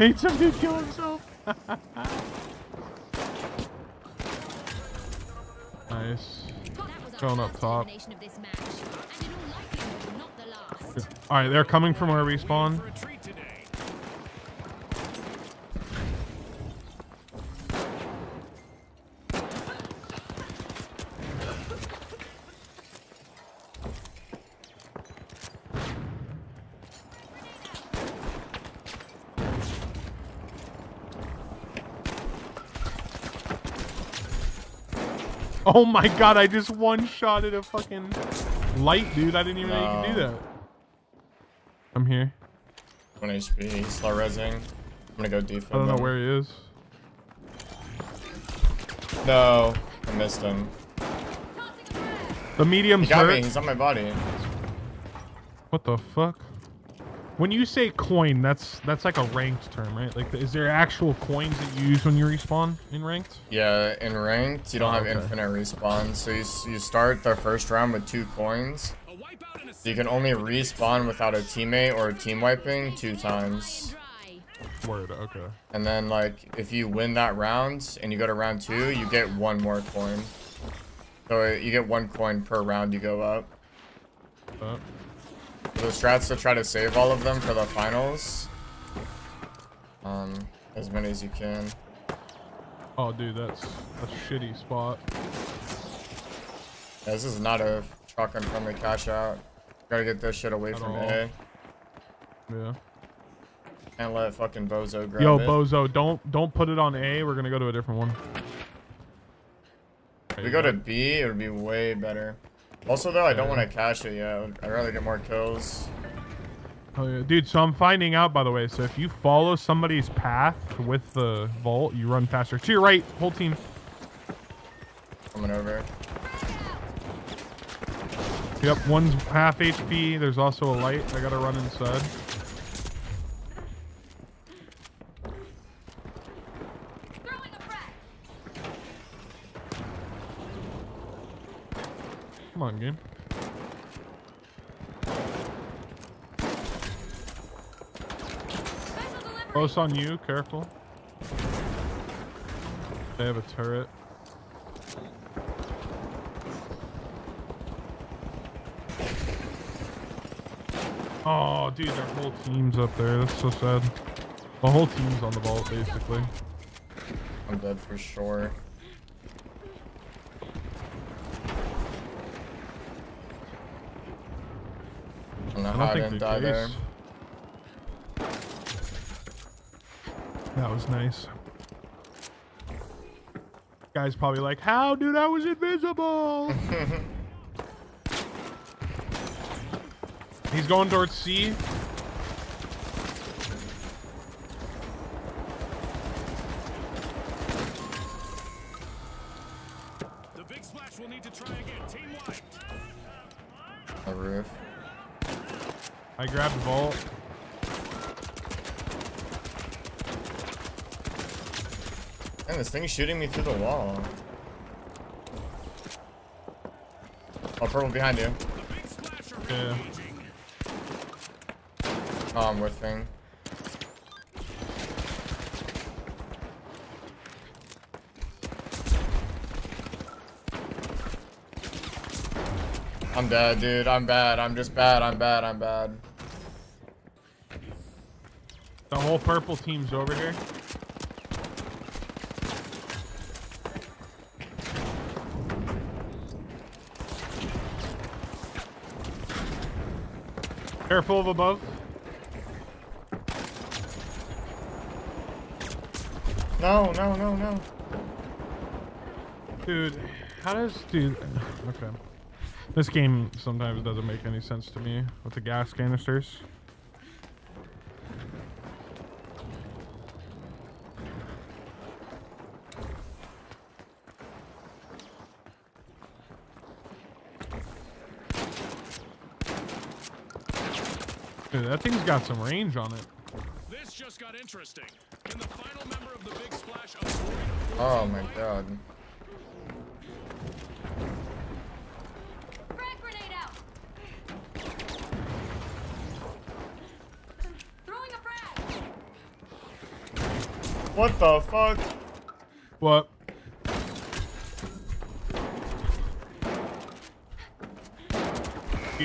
made some dude kill himself. nice. That Going up first top. elimination of this match, and in all likelihood, not the last. All right, they're coming from where we spawn. For a treat today. Oh my god, I just one-shotted a fucking light, dude. I didn't even know you could do that. I'm here. One HP. He's slow resing. I'm gonna go defend I don't know him. where he is. No, I missed him. Tossing a frag. The medium's He got hurt. me. He's on my body. What the fuck? When you say coin, that's that's like a ranked term, right? Like, is there actual coins that you use when you respawn in ranked? Yeah, in ranked, you don't Oh, have okay. infinite respawn. So you, you start the first round with two coins. A wipeout and a So you can only respawn without a teammate or a team wiping two times. Word. Okay. And then like if you win that round and you go to round two, you get one more coin. So you get one coin per round you go up. Uh, the strats to try to save all of them for the finals. Um, as many as you can. oh, dude, that's a shitty spot. Yeah, this is not a shotgun friendly cash out. Gotta get this shit away At from all. A. Yeah. Can't let fucking Bozo grab Yo, it. Bozo, don't don't put it on A. We're gonna go to a different one. If we go to B, it would be way better. Also, though, I don't want to cash it yet. I'd rather get more kills. Oh yeah, dude. So I'm finding out, by the way. So if you follow somebody's path with the vault, you run faster. To your right, whole team. Coming over. Yep, one's half HP. There's also a light. I gotta run inside. Throwing a frag. Come on, game. Close oh, on you. Careful. They have a turret. Oh, dude, their whole team's up there. That's so sad. The whole team's on the vault, basically. I'm dead for sure. I don't know I how don't I think didn't they die there. That was nice. Guy's probably like, how, dude? I was invisible. He's going towards C. I the vault. Man, this thing's shooting me through the wall. Oh, purple behind you. The big splash are Yeah. Oh, I'm whiffing. I'm bad, dude. I'm bad. I'm just bad. I'm bad. I'm bad. The whole purple team's over here. Careful of above. No, no, no, no. Dude, how does dude okay. This game sometimes doesn't make any sense to me with the gas canisters. He's got some range on it. This just got interesting. Splash, oh my god. What the fuck? What?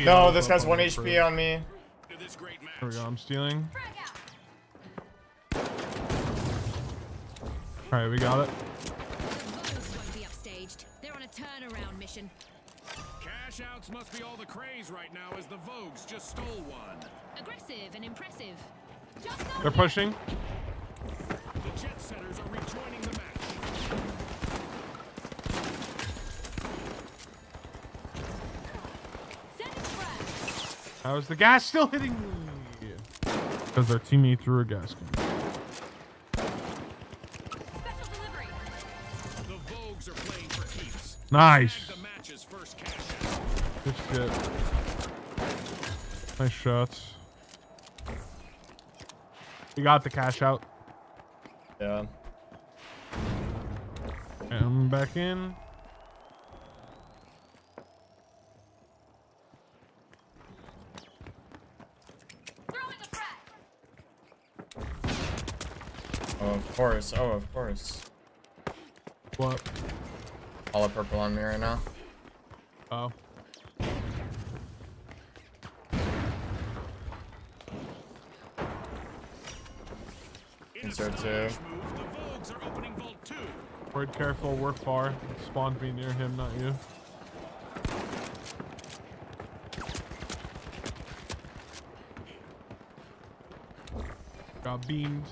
No, this guy's one HP on me. To this great match. There we go. I'm stealing. All right, we got it. The Vogues won't be upstaged. They're on a turnaround mission. Cash outs must be all the craze right now as the Vogues just stole one. Aggressive and impressive. They're pushing. The Jet Setters are rejoining the match. Sending. How's the gas still hitting me? Because their teammate threw a gas can. Special delivery. The Vogues are playing for keeps. Nice. Tag the match's first cash out. Good shit. Nice shots. We got the cash out. Yeah. And I'm back in. Throwing the frag. Oh, of course. Oh, of course. What? All the purple on me right now. Oh. Insert two. move, the Vogues are opening Vault 2. Word careful, we're far. Spawn be near him, not you. Got beamed.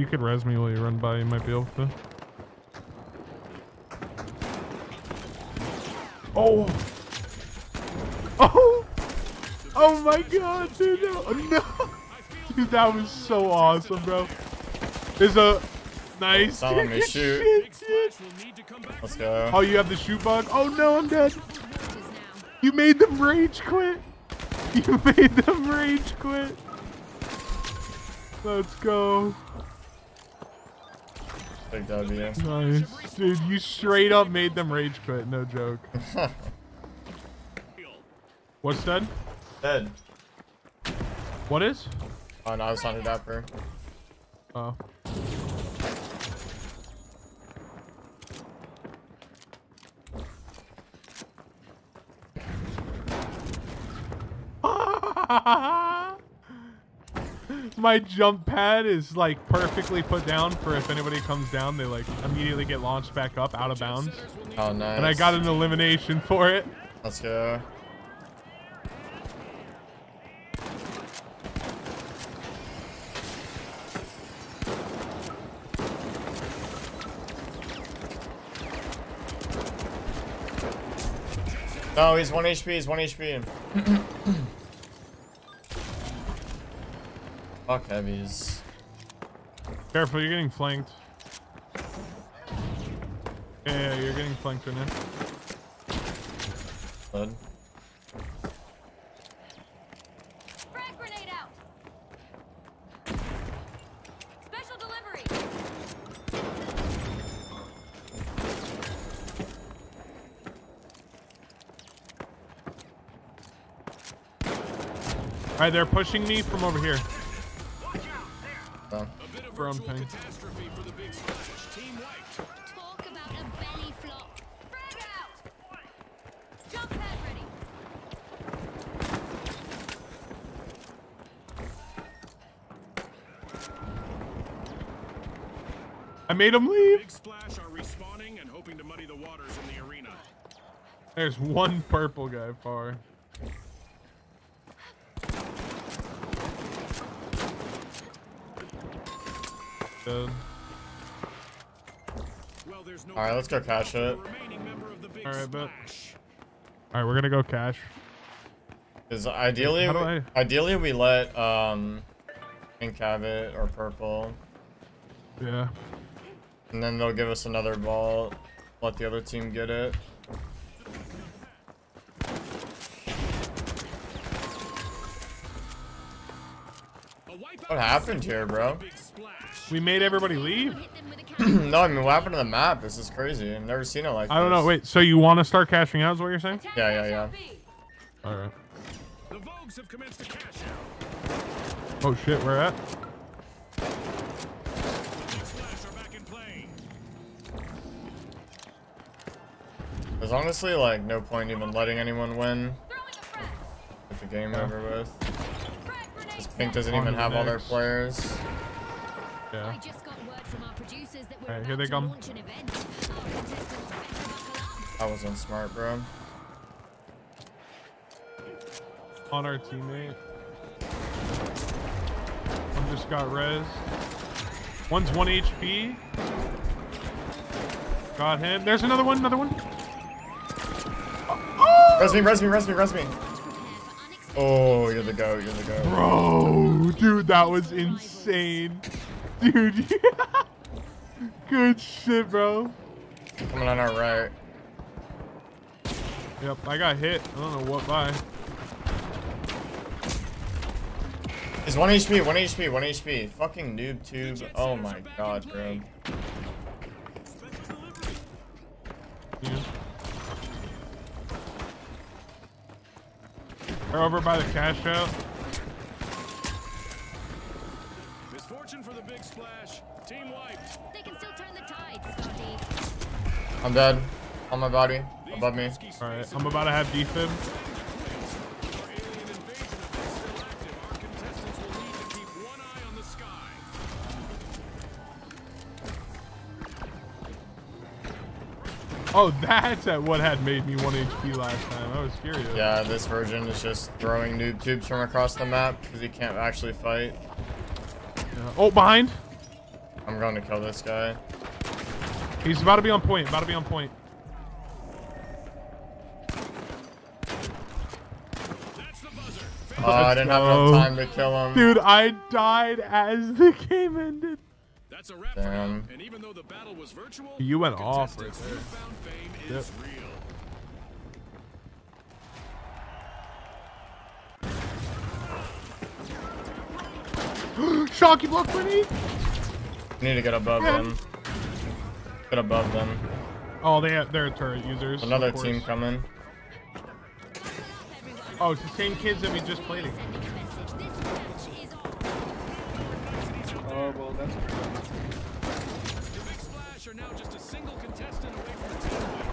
You could res me while you run by, you might be able to. Oh! Oh! Oh my god, dude, no! no. Dude, that was so awesome, bro. There's a nice. Someone let me shoot. Big Splash will need to come back Let's go. Oh, you have the shoot bug? Oh no, I'm dead. You made them rage quit. You made them rage quit. Let's go. Big W. Nice. Dude, you straight up made them rage quit. No joke. What's dead? Dead. What is? Oh no, I was on a dapper. Oh. My jump pad is like perfectly put down for if anybody comes down, they like immediately get launched back up out of bounds. Setters will need Oh nice. And I got an elimination for it. Let's go. No, he's one HP. He's one HP. Fuck heavies. Careful, you're getting flanked. Yeah, yeah, you're getting flanked right now. Bud. Frag grenade out. Special delivery. Alright, they're pushing me from over here. So, a bit of From virtual ping. catastrophe for the Big Splash. Team wiped. Talk about a belly flop. Frag out. Jump pad ready. I made them leave. Big Splash are respawning and hoping to muddy the waters in the arena. There's one purple guy far. Dead. Well, there's no All right, let's go cash it. remaining member of the Big All right, bet. Alright, we're gonna go cash. Is ideally, How do we- I- ideally we let um, pink have it or purple, Yeah. and then they'll give us another ball. Let the other team get it. What happened here, bro? We made everybody leave? no, I mean, what happened to the map? This is crazy. I've never seen it like I don't this. know. Wait, so you want to start cashing out is what you're saying? Yeah, yeah, yeah. All right. The Vogues have commenced to cash out. Oh, shit. Where at? There's honestly, like, no point even letting anyone win. With the game yeah. over with. This pink doesn't even have all their players. I Yeah. just got word from our producers that we're Alright, here they come. launch an event. Our contestants better buckle up. That wasn't smart, bro. On our teammate. One just got res. One's one HP. Got him. There's another one. Another one. Oh! Res me, res me, res me, res me. Prepare for unexpected Oh, you're the goat, you're the goat. Bro, dude, that was insane. Dude, good shit, bro. Coming on our right. Yep, I got hit. I don't know what by. He's 1 HP, 1 HP, 1 HP. Fucking noob tube. Oh my god, bro. Yeah. They're over by the cash out. I'm dead. On my body. Above me. All right, I'm about to have defib. Our alien invasion events still active. Our contestants will need to keep one eye on the sky. Oh, that's at what had made me 1 HP last time. I was curious. Yeah, this version is just throwing noob tubes from across the map because he can't actually fight. Yeah. Oh, behind. I'm going to kill this guy. He's about to be on point. About to be on point. That's the buzzer. Oh, I didn't have enough time to kill him. Dude, I died as the game ended. That's a wrap Damn. for him. And even though the battle was virtual, You went off right there. newfound fame is real. Shocky block for me. Need to get above Yeah. them. Get above them. Oh, they have, they're turret users. Another team coming. Oh, it's the same kids that we just played against. sending a message. This match is on. Oh, well, that's The big splash are now just a single contestant away from the team wipe.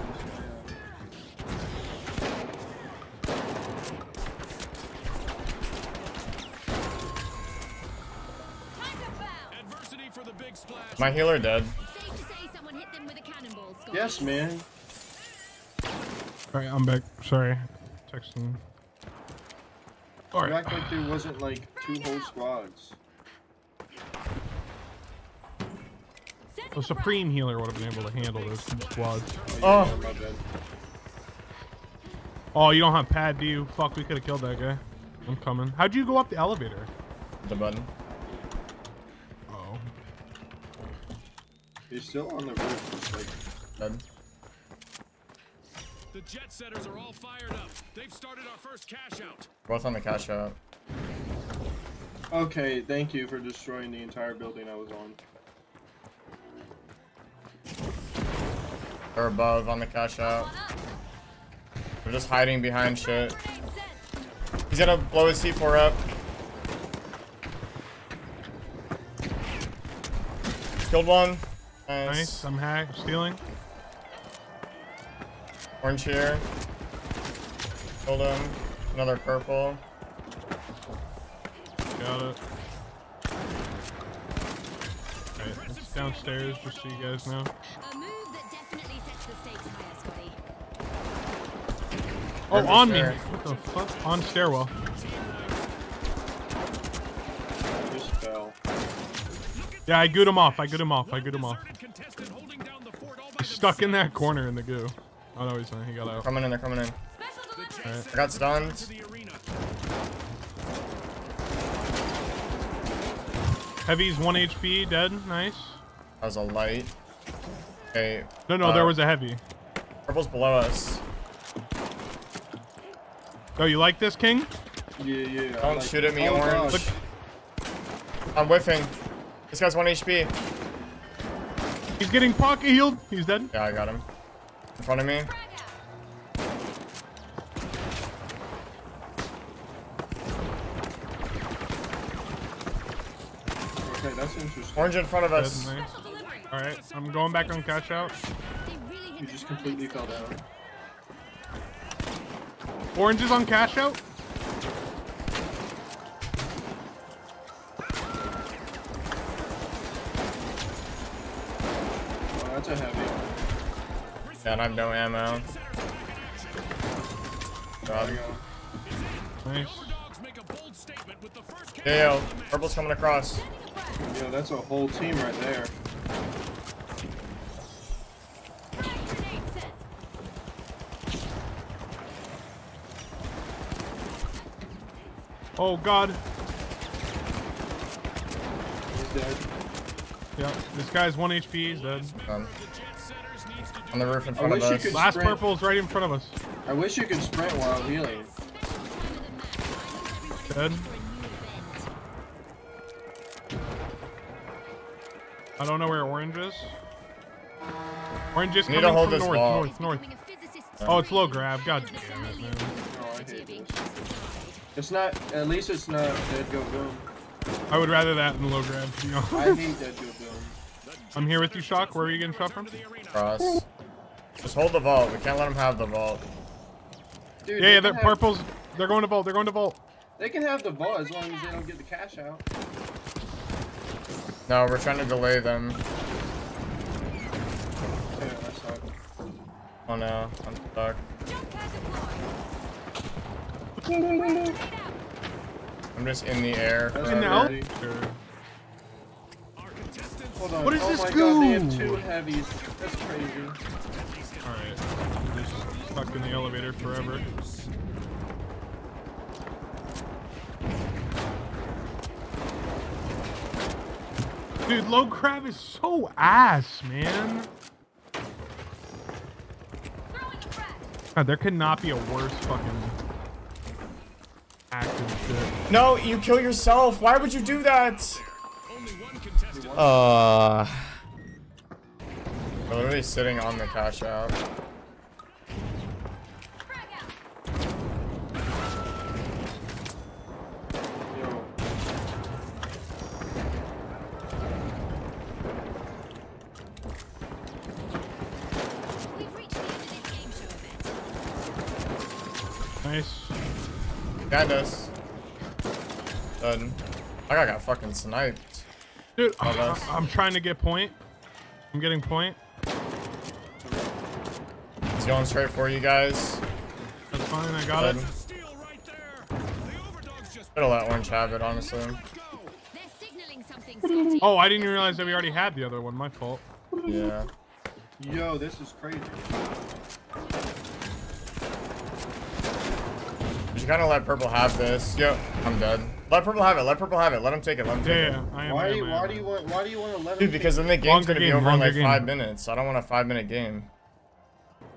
Time to bow. Adversity for the big splash. My healer dead. Yes, man. All right, I'm back. Sorry, texting. All You act like there wasn't like two whole squads. The a. Supreme Healer would have been able to handle those two squads. Oh. yeah, my. Oh, you don't have pad, do you? Fuck, we could have killed that guy. I'm coming. How'd you go up the elevator? The button. Oh. He's still on the roof, just. The jet setters are all fired up. They've started our first cash out. Both on the cash out. Okay, thank you for destroying the entire building I was on. They're above on the cash out. They're just hiding behind shit. He's gonna blow his C4 up. Killed one. Nice. Nice. I'm hack stealing. Orange here. Killed him. Another purple. Got it. Alright, it's downstairs, just so you guys know. A move that definitely sets the stakes higher, Scotty. Oh, Where's the on me! What the fuck? On stairwell. Just fell. Yeah, I good him off. I good him off. I good him off. Deserted contestant holding down the fort all by He's stuck in that corner in the goo. Oh no, he's not. He got out. Coming in, they're coming in. Special The delivery. jet Alright. setters I got are stunned. into the arena. Heavy's 1 HP, dead. Nice. That was a light. Okay. No, no, uh, there was a heavy. Purple's below us. Oh, you like this, King? Yeah, yeah. Don't like- shoot at me, oh, orange. gosh. I'm whiffing. This guy's 1 HP. He's getting pocket healed. He's dead. Yeah, I got him. In front of me. Okay, that's interesting. Orange in front of us. Nice. Alright, I'm going back on cash out. You just completely fell down. Orange is on cash out? Yeah, and I have no ammo. There God. Nice. Overdogs make a bold statement with the first Yeah, yo, purple's coming across. Yo, that's a whole team right there. Oh god. He's dead. Yeah. This guy's one HP. He's dead. Um, on the roof in front of wish you us. could- Last Sprint. purple's right in front of us. I wish you could sprint while healing. Dead. I don't know where orange is. Orange is We need coming from this north, wall. north, north. Becoming a physicist Oh, it's low training. grab. God damn it, man. Oh, I hate this. It's not, at least it's not Dead Go Boom. I would rather that than low grav. To be I honest. hate Dead Go Boom. I'm here with you, Shawk. Where are you getting shot from? Cross. Just hold the vault. We can't let them have the vault. Dude, Yeah, they yeah, they're have- purples. They're going to vault. They're going to vault. They can have the vault as long as they don't get the cash out. No, we're trying to delay them. Yeah, that's not. Oh no, I'm stuck. Jump pad deployed. Hold Grenade out. I'm just in the air. That's In the contestants on. What is oh this my god, they have goo? two heavies. That's crazy. Alright. I'm just stuck in the elevator forever. Dude, low grav is so ass, man. Throwing a frag. God, there could not be a worse fucking active shit. No, you kill yourself. Why would you do that? Only one contestant. Uh. We're literally sitting on the cash out. Frag out. Yo, We've reached the end of this game show event. Nice. Got us. Done. I got, got fucking sniped. Oh, Dude, Oh, that's- I'm trying to get point. I'm getting point. It's going straight for you guys. That's fine, I got Done. it. Steal right there. The overdogs just Better let Orange have it, honestly. go. They're signaling something sketchy. Oh, I didn't even realize that we already had the other one. My fault. Yeah. yo, this is crazy. You should kind of let Purple have this. Yo, I'm dead. Let Purple have it. Let Purple have it. Let him take it. Let him take Yeah, it. yeah, I am. Why I do you, I why do you want, why do you want to let him? Dude, him because then the game's gonna be over in like game. five minutes. I don't want a five minute game.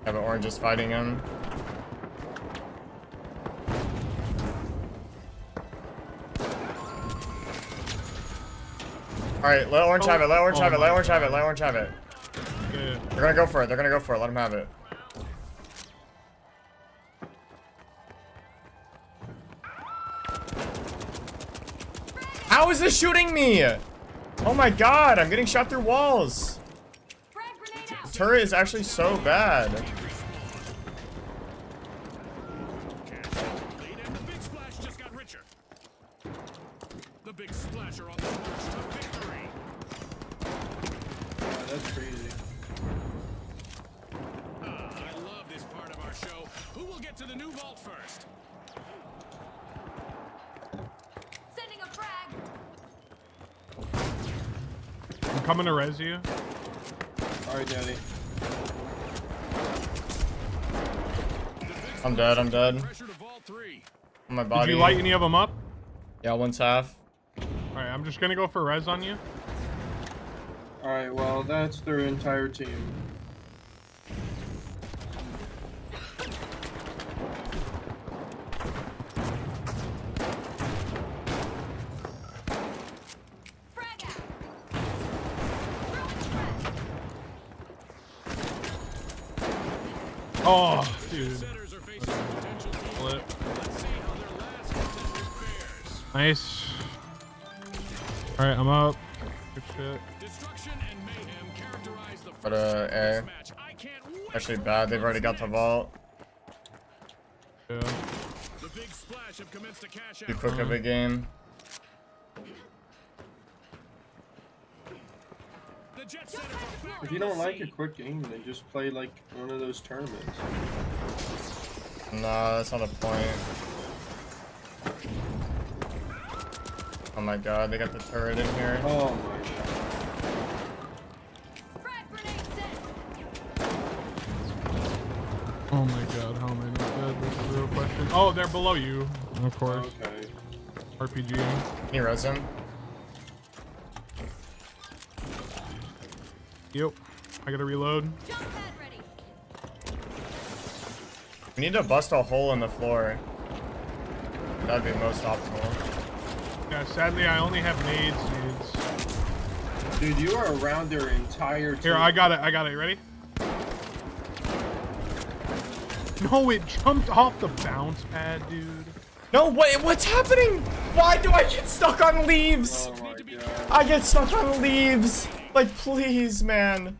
Have an Orange just fighting him. Alright, let Orange have it, let Orange Oh have it, let Orange have it, let Orange have it. Yeah, oh. yeah. They're gonna go for it, they're gonna go for it, let him have it. How is this shooting me? Oh my god, I'm getting shot through walls. Turret is actually so bad. Lead and the big splash just got richer. The big splasher on the march to victory. Yeah, that's crazy. Ah, I love this part of our show. Who will get to the new vault first? Sending a frag. I'm coming to res you. Alright, daddy. I'm dead, I'm dead. Pressure to vault three. On my Did you light any of them up? Yeah, one's half. Alright, I'm just gonna go for res on you. Alright, well, that's their entire team. Frag out. Throwing a frag. Oh, dude. Setters are facing a potential team. Flip. Let's see how their last contestant fares. Nice. Alright, I'm up. Good shit. Destruction and mayhem characterize the But, uh, half eh. match. I can't wait Actually bad, they've already got the vault. Yeah. The big splash have commenced to cash Too out. quick of a game. The jet setters are back If you don't like a quick game, then just play like one of those tournaments. Nah, that's not a point. Oh my god, they got the turret in here. Oh my god. Frag grenade set. Oh my god, how am I not dead? That's a real question. Oh, they're below you, of course. Okay. RPG. Can you res him? Yep. I gotta reload. Ready. We need to bust a hole in the floor. That'd be most optimal. Yeah, sadly, I only have nades. Nades. Dude, you are around their entire team. Here, I got it. I got it. You ready? No, it jumped off the bounce pad, dude. No, what? What's happening? Why do I get stuck on leaves? Oh my god. I get stuck on leaves. Like, please, man.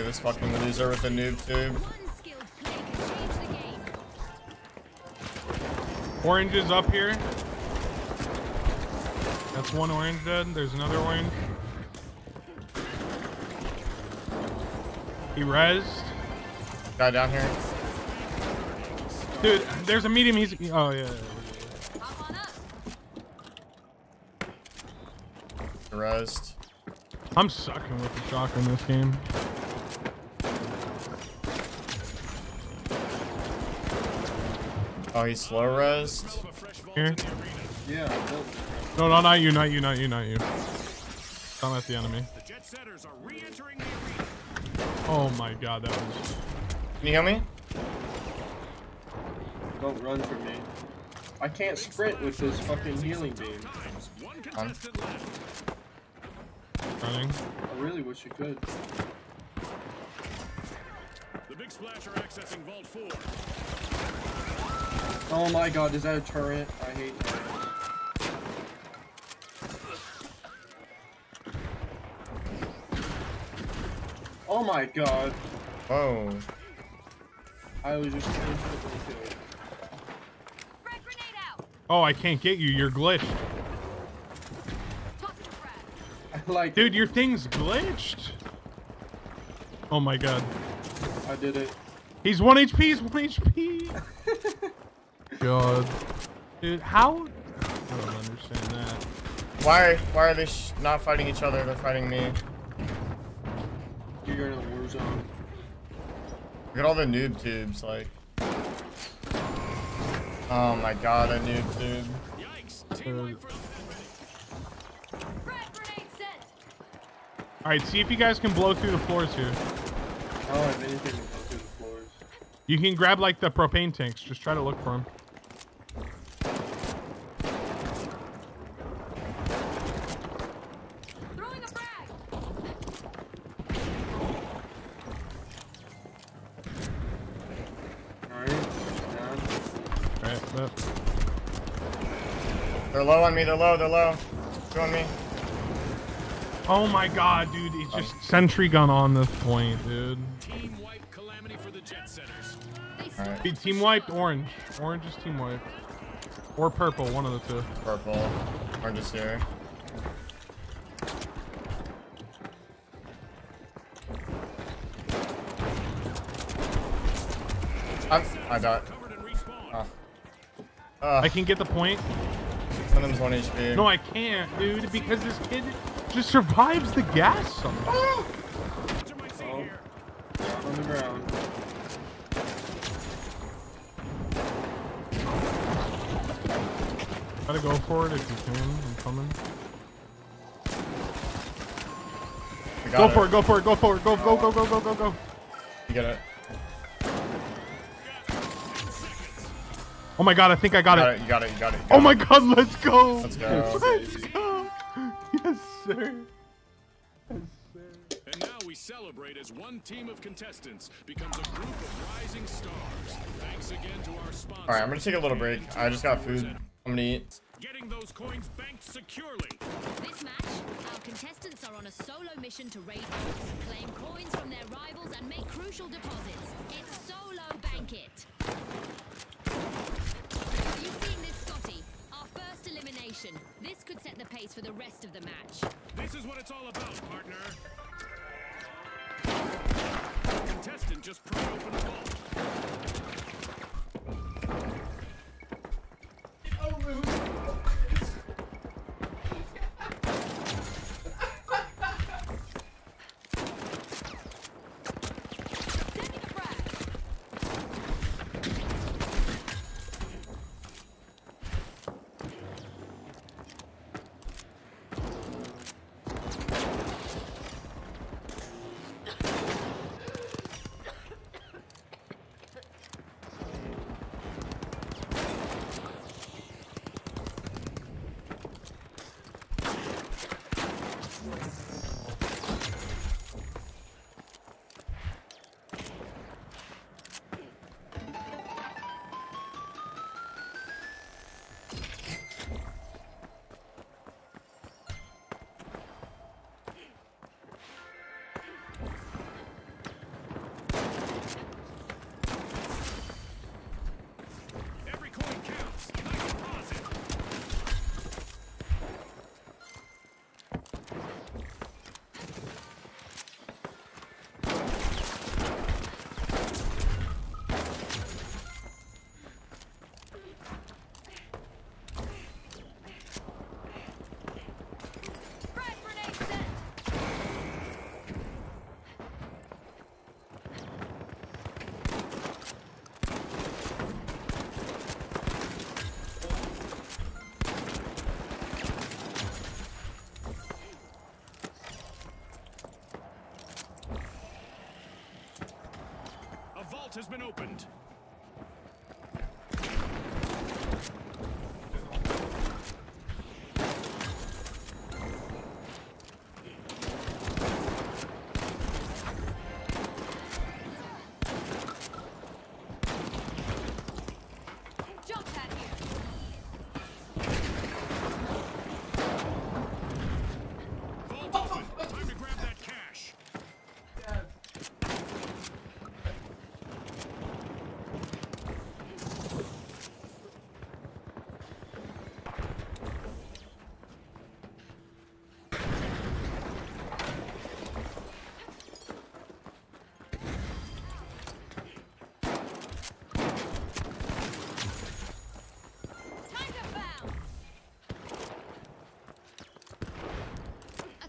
This fucking loser with the noob tube. One skilled play can change the game. Orange is up here. That's one orange dead. There's another orange. He rezzed. Guy down here. Dude, there's a medium. He's. Oh, yeah. Up. Rezzed. I'm sucking with the shotgun in this game. Oh, he's slow rezzed. smell of a fresh vault Here. in the arena. Yeah. well, No, no, not you, not you, not you, not you. Come at the enemy. The jet setters are re-entering the arena. Oh my god, that was. Can you heal me? Don't run from me. I can't sprint with this fucking healing beam. Times. One running. I really wish you could. The big splash are accessing Vault 4. Oh my god, is that a turret? I hate turrets. Oh my god. Oh. I was just instantly killed. Frag grenade. Oh, I can't get you. You're glitched. Tossing a frag. I like Dude, your thing's glitched. Oh my god. I did it. He's 1 HP, he's 1 HP. god. Dude, how? I don't understand that. Why? Why are they sh not fighting each other? They're fighting me. You're in a war zone. Look at all the noob tubes, like. Oh my god, a noob tube. Yikes. Team wipe for the Frag grenade set. Alright, see if you guys can blow through the floors here. I don't have anything to go through the floors. You can grab like the propane tanks. Just try to look for them. Throwing a frag. Alright, down. Alright, but They're low on me. They're low. They're low. Two on me. Oh my god, dude, he's just sentry gun on this point, dude. team wipe calamity for the jet setters. They stole Alright. Be team wiped, orange. Orange is team wiped. Or purple, one of the two. Purple. Orange is here. I'm, I got. Covered. Uh, uh, I can get the point. One of them's one HP. No, I can't, dude, because this kid just survives the gas somehow. Enter Oh. Ah! on the ground. Gotta go for it if you can. I'm coming. Go got for it, go for it, go for it, go, go, go, go, go, go, go. You get it. Oh my god, I think I got Got it. it. You got it. You got it. you Oh got my god, let's go. Let's go. Let's go. Yes, sir. And now we celebrate as one team of contestants becomes a group of rising stars. Thanks again to our sponsor. All right, I'm gonna take a little break. I just got food. I'm gonna eat. Getting those coins banked securely. This match, our contestants are on a solo mission to raid banks, claim coins from their rivals, and make crucial deposits. Has been opened. Jump pad here. Vault open. Time to grab that cash. Time to bounce. A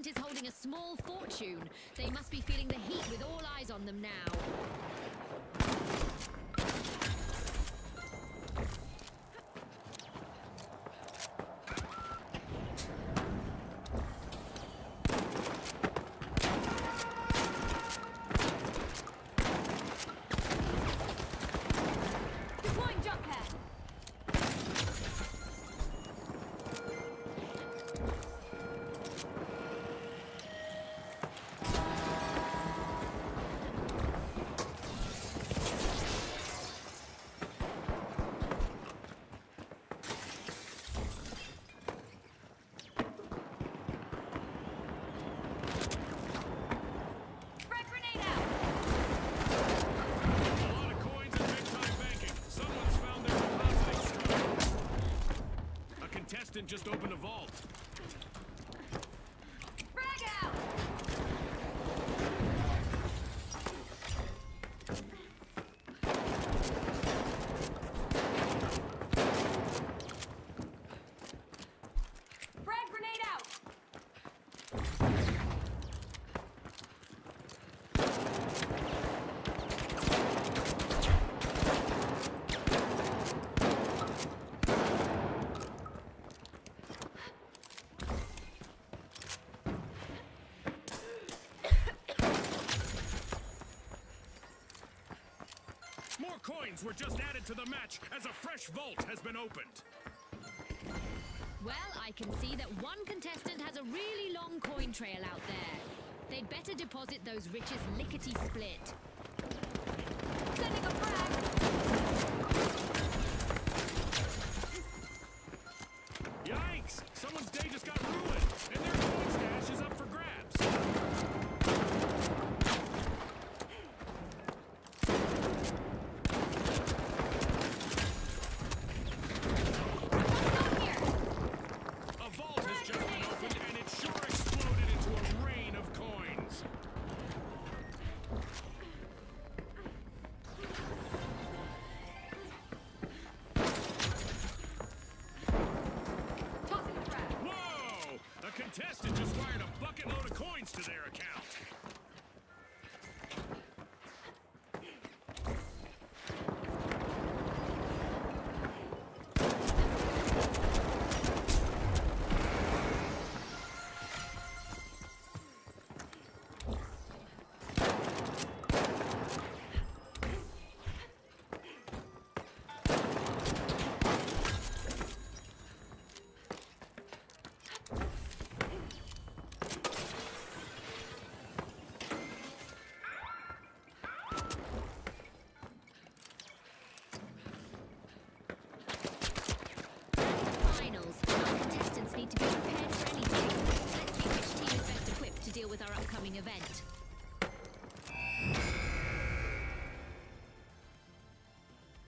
is holding a small fortune. They must be feeling the heat with all eyes on them now. Deploying jump pad. Frag grenade out. A lot of coins and big time banking. Someone's found their depositing strike. Just opened a vault. Frag out. Frag grenade out. More coins were just added to the match as a fresh vault has been opened. Well, I can see that one contestant has a really long coin trail out there. They'd better deposit those riches lickety split. Sending a frag. contestant just wired a bucket load of coins to their account.